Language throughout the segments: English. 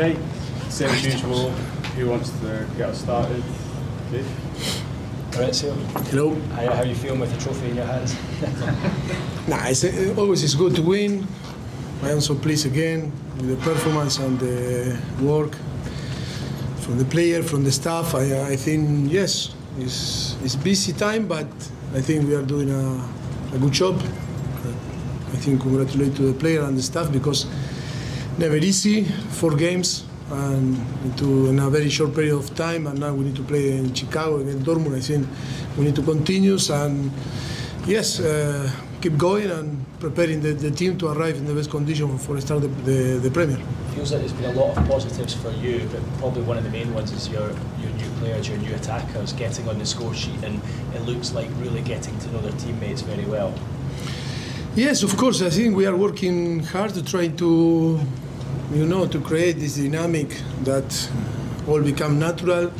Okay, same as usual. Who wants to get us started? Dave? Mauricio, Hello. how, how are you feeling with the trophy in your hands? Nah, it's, uh, always it's good to win. I am so pleased again with the performance and the work from the player, from the staff. I, I think yes, it's, it's busy time, but I think we are doing a, a good job. I think congratulate to the player and the staff because never easy, four games and into in a very short period of time. And now we need to play in Chicago against Dortmund. I think we need to continue and yes, uh, keep going and preparing the, the team to arrive in the best condition for the start the, the, the Premier. Feels like there's been a lot of positives for you, but probably one of the main ones is your, your new players, your new attackers getting on the score sheet, and it looks like really getting to know their teammates very well. Yes, of course. I think we are working hard to try to, you know, to create this dynamic that all become natural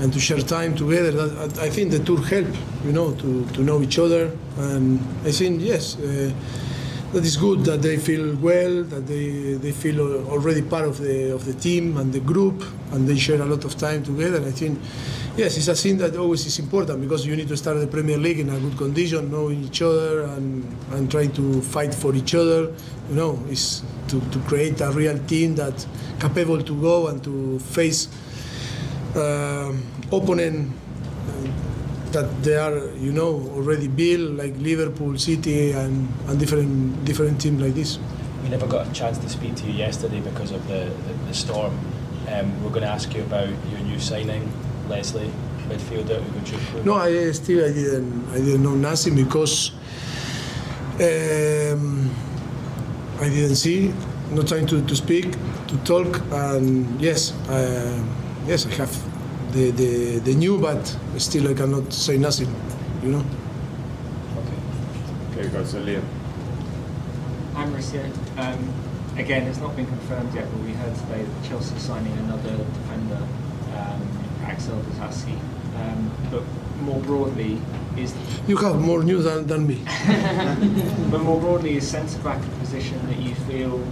and to share time together. I think the tour help, you know, to, to know each other. And I think, yes, uh, that is good that they feel well, that they, they feel already part of the, of the team and the group, and they share a lot of time together. And I think, yes, it's a thing that always is important because you need to start the Premier League in a good condition, knowing each other and, and trying to fight for each other. You know, is to, to create a real team that capable to go and to face uh, opponent uh, that they are, you know, already built like Liverpool, City, and, and different different teams like this. We never got a chance to speak to you yesterday because of the, the, the storm. Um, we're going to ask you about your new signing, Lesley, midfielder No, I still I didn't I didn't know nothing because um, I didn't see, no time to, to speak, to talk, and yes, uh, yes, I have the, the, the new, but still I cannot say nothing, you know. Okay, Okay, go to Liam. I'm Mauricio. Um, again, it's not been confirmed yet, but we heard today that Chelsea are signing another defender, um, Axel Disasi. Um, but more broadly, is You have more news than, than me. but more broadly, is centre back a position that you feel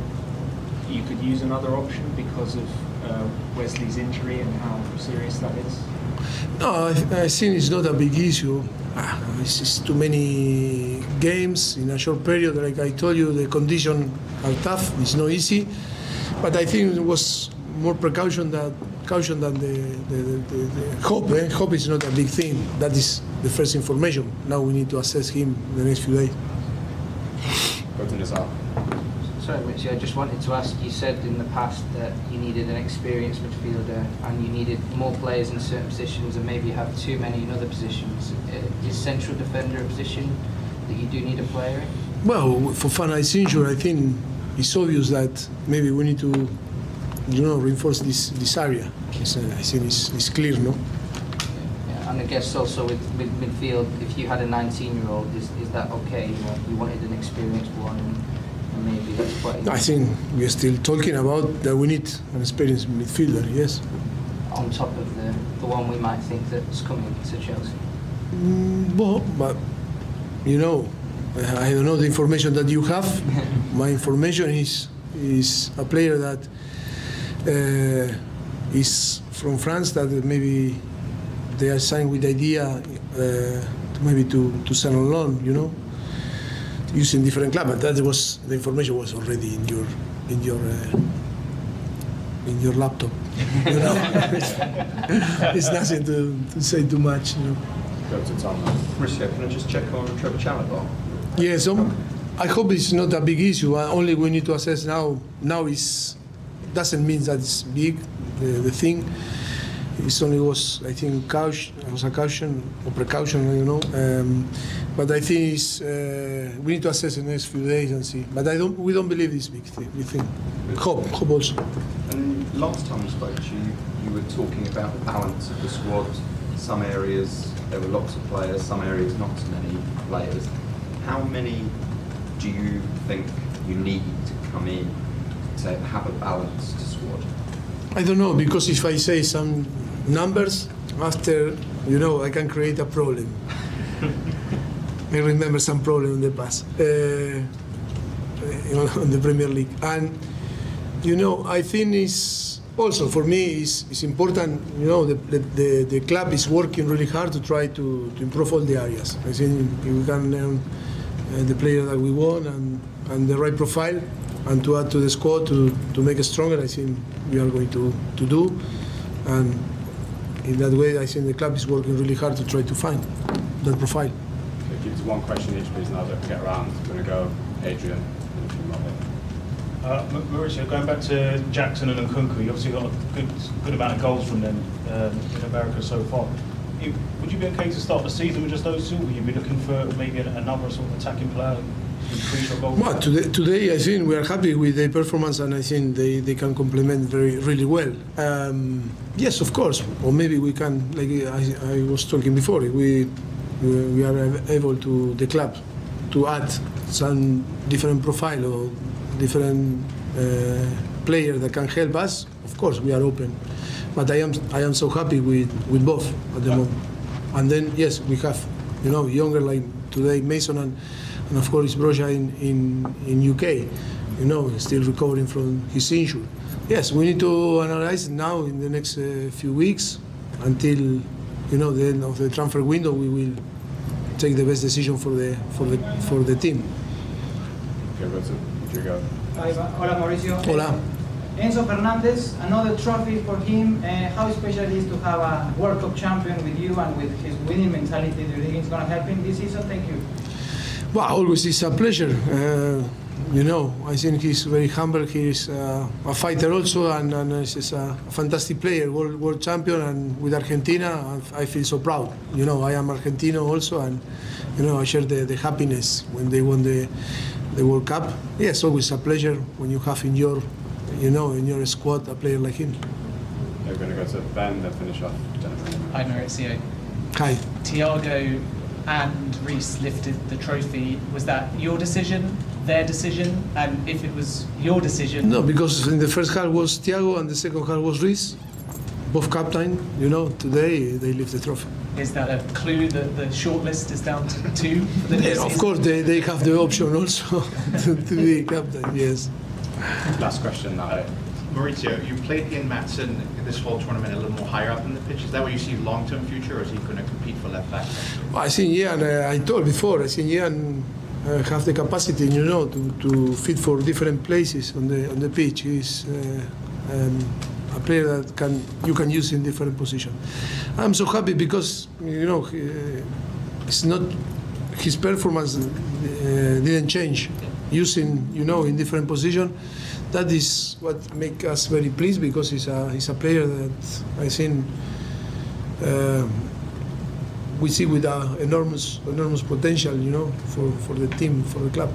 you could use another option because of uh, Wesley's injury and how serious that is? No, I, I think it's not a big issue. Ah, It's just too many games in a short period. Like I told you, the conditions are tough. It's not easy, but I think it was more precaution than caution than the, the, the, the hope. Eh? Hope is not a big thing. That is the first information. Now we need to assess him the next few days. Go to Nizar. Sorry, Mitzi, I just wanted to ask, you said in the past that you needed an experienced midfielder and you needed more players in certain positions and maybe you have too many in other positions. Uh, Is central defender a position that you do need a player in? Well, for Fofana's injury, I think it's obvious that maybe we need to, you know, reinforce this this area. It's, uh, I think it's, it's clear, no? Yeah, and I guess also with, with midfield, if you had a 19-year-old, is, is that okay? You know, you wanted an experienced one maybe that's quite... I think we're still talking about that we need an experienced midfielder, yes. On top of the, the one we might think that's coming to Chelsea. Mm, well, but, you know, I don't know the information that you have. My information is, is a player that uh, is from France that maybe they are signed with the idea uh, to maybe to, to sell on loan, you know, using different club. But that was the information was already in your in your uh, in your laptop. You know, it's, nothing to, to say too much. You know. Go to Tom. Can I just check on Trevoh I hope it's not a big issue. Uh, only we need to assess now. Now is doesn't mean that it's big. The, the thing it only was, I think, caution, was a caution or precaution. I don't know. Um, but I think it's, uh, we need to assess in the next few days and see. But I don't. We don't believe this big thing. We think. Hope. Hope also. And last time we spoke to you, you were talking about the balance of the squad. Some areas there were lots of players, some areas not so many players. How many do you think you need to come in to have a balanced squad? I don't know because if I say some numbers after, you know, I can create a problem. I remember some problem in the past uh, in the Premier League, and you know, I think it's also for me it's, it's important. You know, the, the, the, the club is working really hard to try to, to improve all the areas. I think we can learn uh, the player that we want and, and the right profile and to add to the squad to, to make it stronger. I think we are going to, to do, and in that way, I think the club is working really hard to try to find that profile. Okay, keep it to one question each, please, now that we get around. We're going to go Adrian and then Robert. Uh, Mauricio, going back to Jackson and Nkunku, you obviously got a good, good amount of goals from them um, in America so far. You, would you be okay to start the season with just those two? Would you be looking for maybe another sort of attacking player to Well, today, today I think we are happy with the performance, and I think they, they can complement very really well. Um, yes, of course, or maybe we can, like I, I was talking before, we we we are able to the club to add some different profile or different uh, player that can help us. Of course, we are open, but I am I am so happy with, with both at the moment. And then yes, we have you know younger like today Mason and, and of course Broja in, in in UK. You know, still recovering from his injury. Yes, we need to analyze now in the next uh, few weeks until you know the end of the transfer window. We will take the best decision for the for the for the team. Okay, go to Rodrigo. Hi, Hola Mauricio. Hola. Enzo Fernandez, another trophy for him. Uh, how special it is to have a World Cup champion with you and with his winning mentality. Do you think it's going to help him this season? Thank you. Well, always it's a pleasure. Uh, you know, I think he's very humble. He's uh, a fighter also, and, and he's a fantastic player, world, world champion. And with Argentina, I I feel so proud. You know, I am Argentino also, and you know, I share the, the happiness when they won the the World Cup. Yes, always a pleasure when you have in your, you know, in your squad a player like him. Okay, we're going to go to Ben, then finish off Hi Mauricio. Hi. Thiago and Reece lifted the trophy. Was that your decision, their decision? And if it was your decision, No, because in the first half was Thiago and the second half was Reece, both captain. You know, today they lift the trophy. is that a clue that the shortlist is down to two for the Yeah, of course, they, they have the option also to, to be captain. Yes. Last question now. Mauricio, you played Ian Maatsen this whole tournament a little more higher up in the pitch. Is that where you see long-term future, or is he going to compete for left back? Well, I think Ian, uh, I told before, I think Ian uh, have the capacity, you know, to, to fit for different places on the on the pitch. He's uh, um, a player that can you can use in different positions. I'm so happy because you know he, it's not his performance uh, didn't change. Using you know in different position, that is what make us very pleased because he's a he's a player that I think. Uh, we see with uh, enormous enormous potential, you know, for, for the team, for the club.